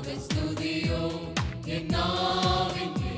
COVID studio in Novi.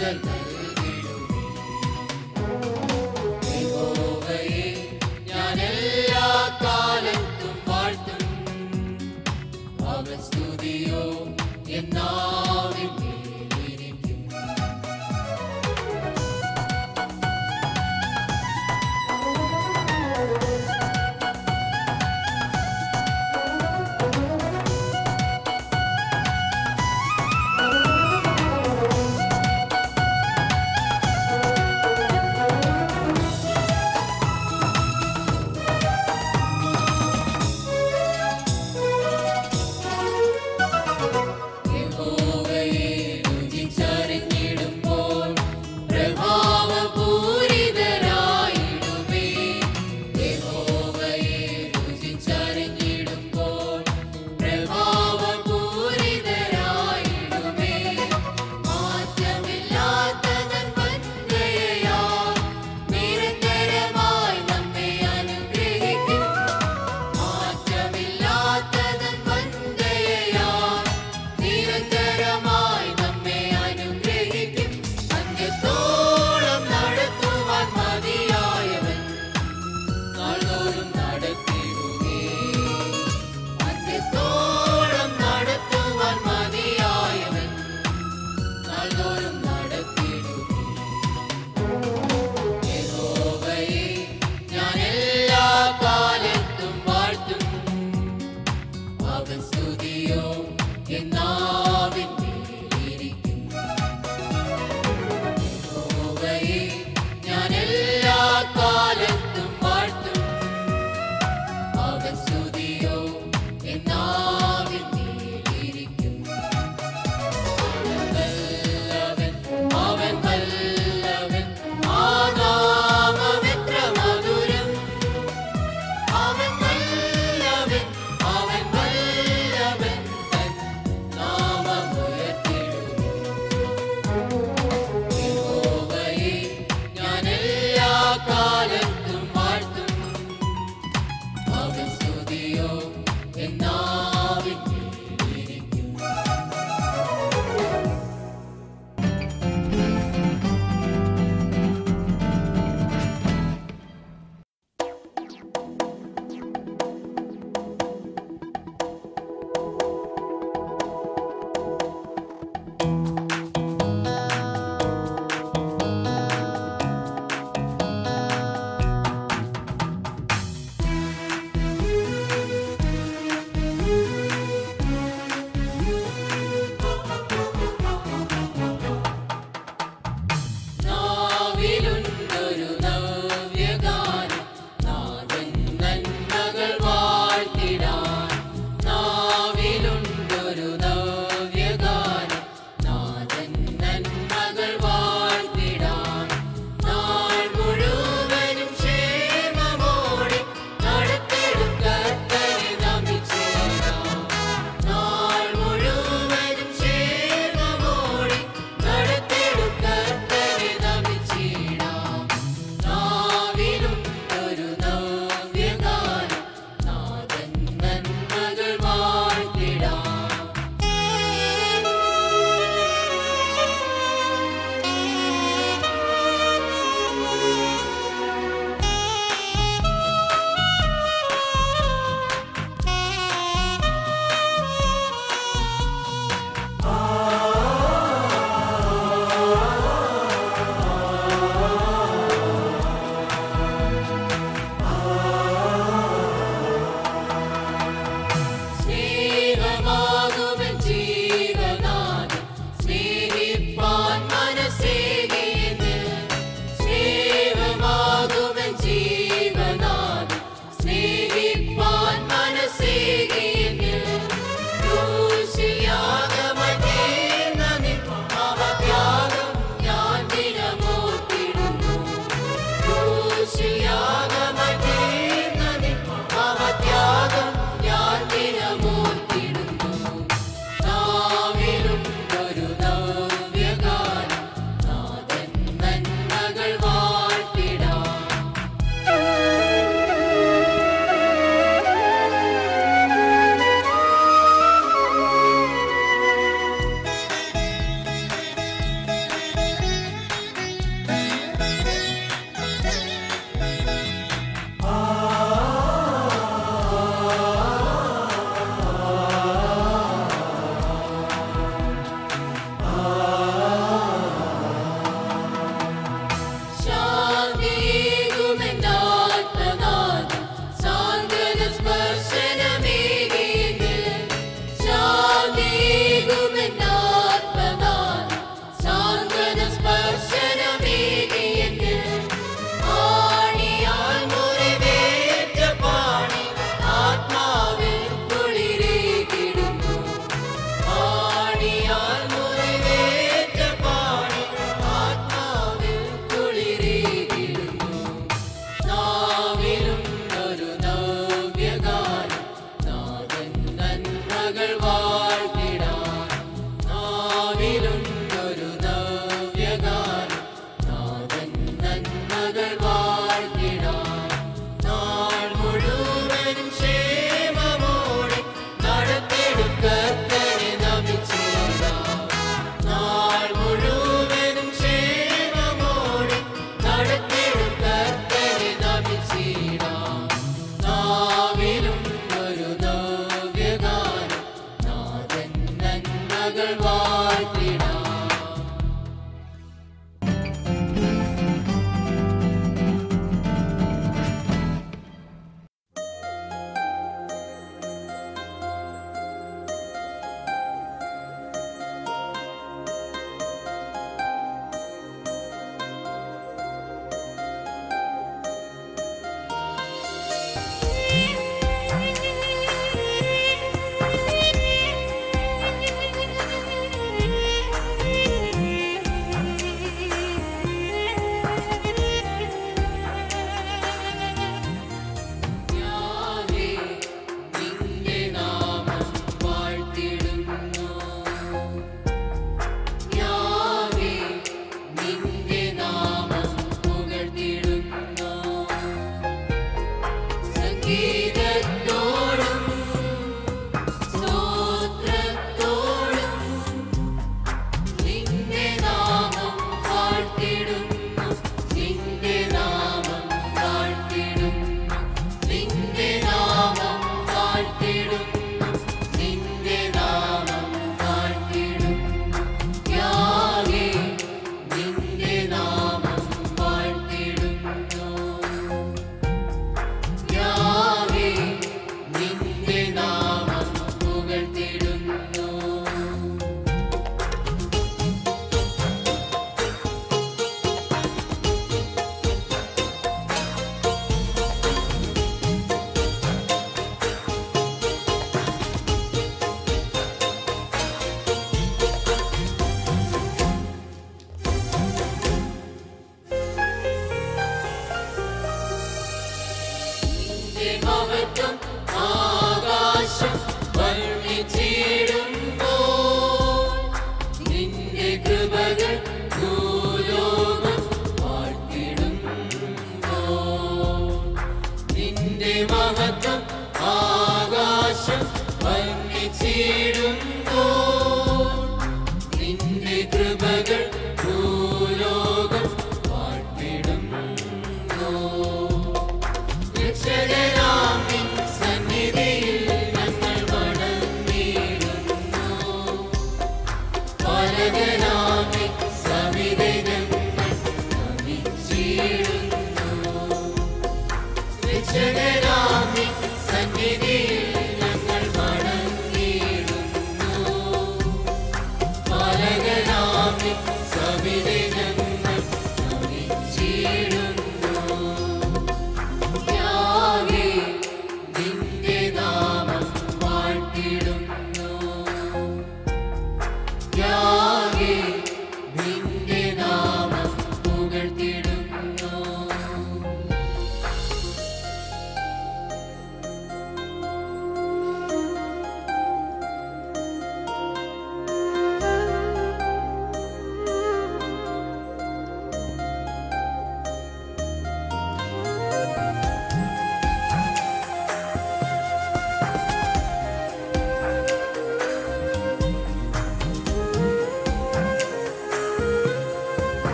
Yeah. The Studio in Navin.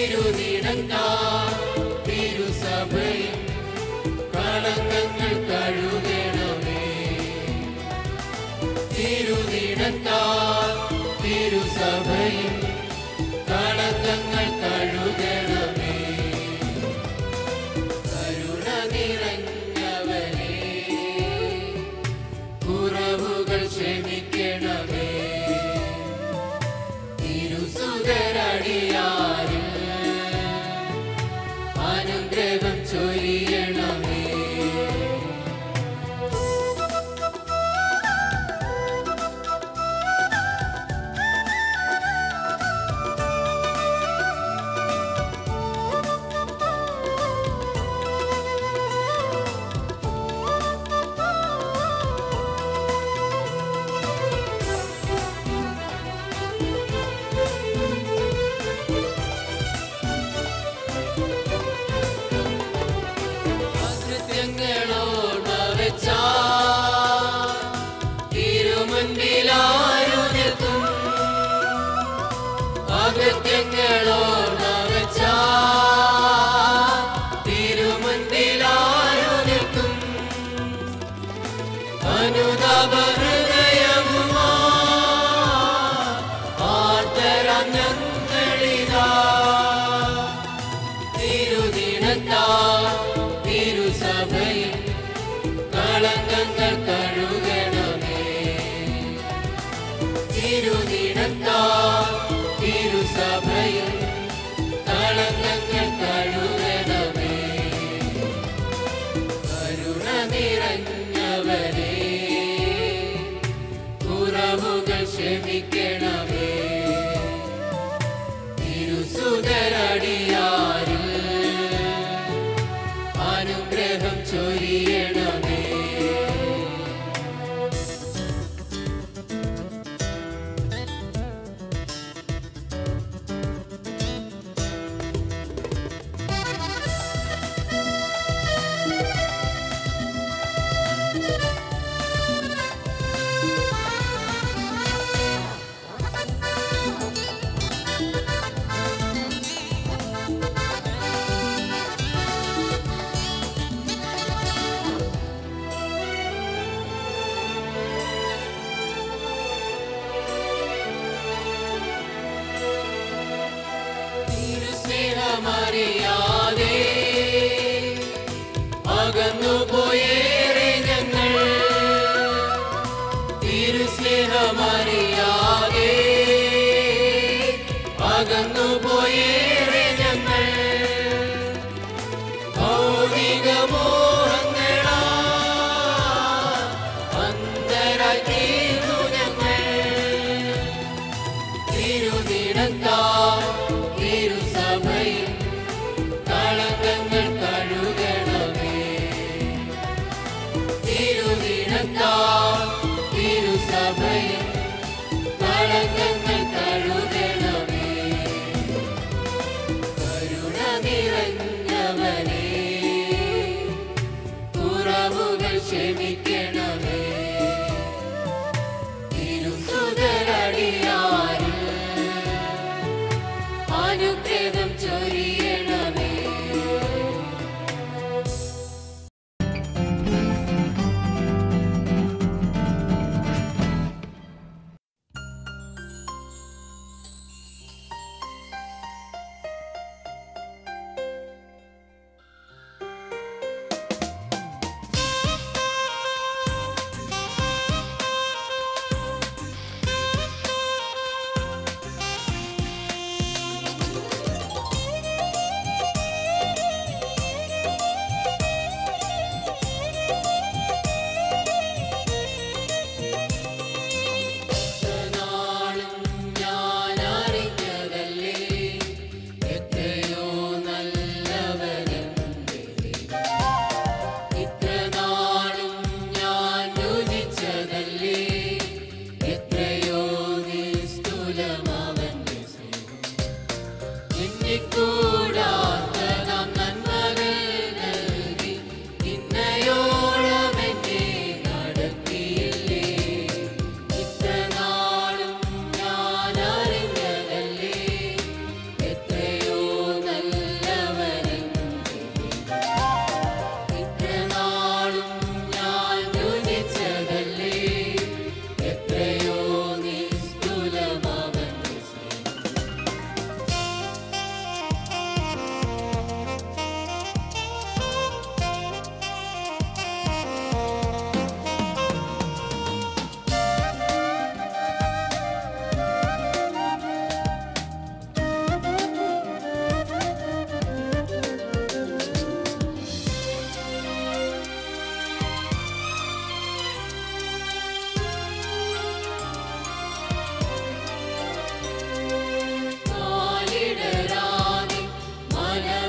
തിരുവിടങ്ങാ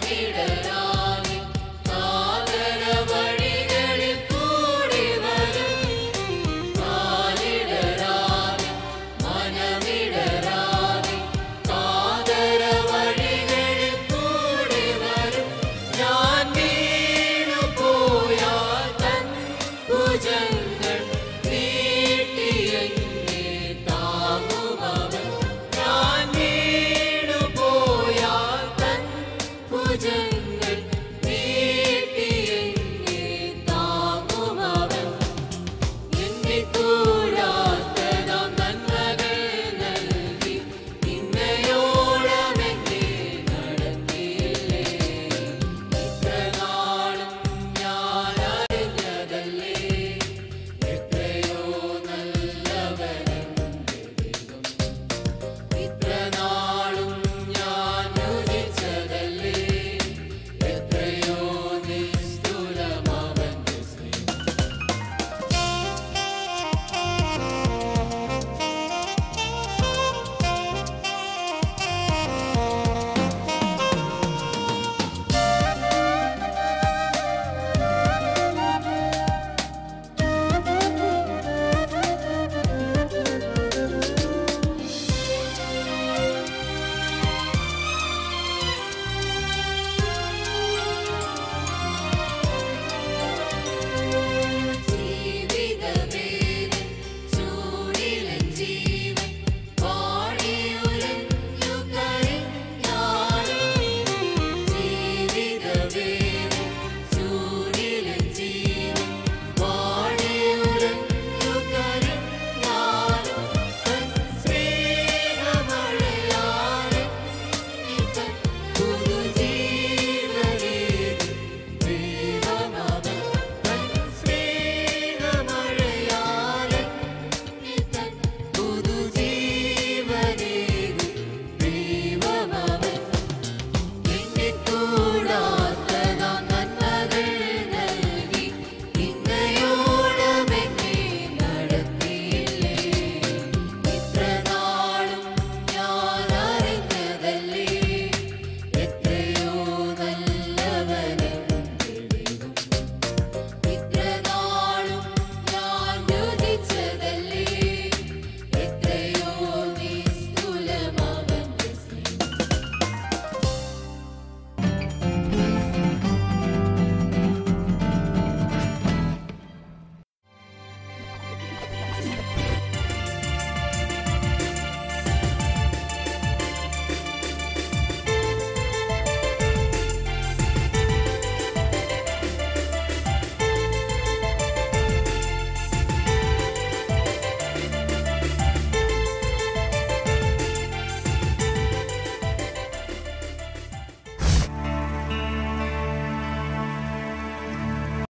beat it.